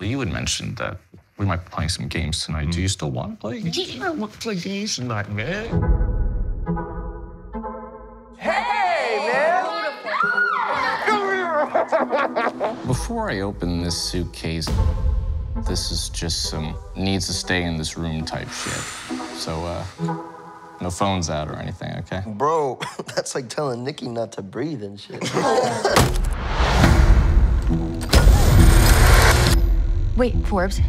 You had mentioned that we might be playing some games tonight. Do you still want to play games? I want to play games tonight, man. Hey, man. Before I open this suitcase, this is just some needs to stay in this room type shit. So, uh, no phones out or anything, okay? Bro, that's like telling Nikki not to breathe and shit. Wait, Forbes.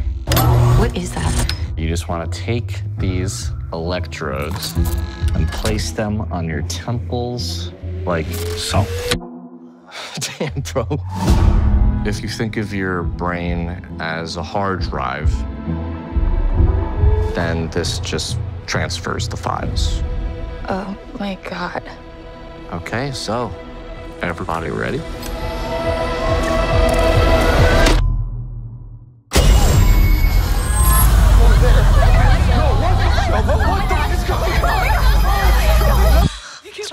What is that? You just want to take these electrodes and place them on your temples like so. Damn, bro. If you think of your brain as a hard drive, then this just transfers the files. Oh my god. Okay, so everybody ready?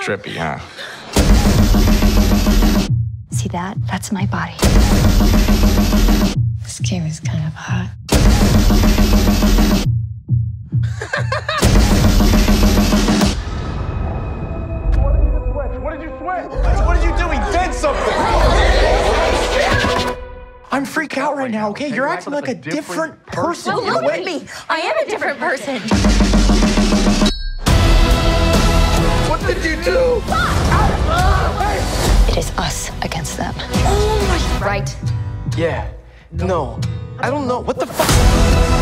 Trippy, huh? See that? That's my body. This game is kind of hot. What did you sweat? What did you sweat? What did you do? He did something. I'm freaked out right now, okay? You're acting like a different person. In a look at me. I am a different person. It is us against them. oh Right? Yeah. No. I don't know. What the fuck?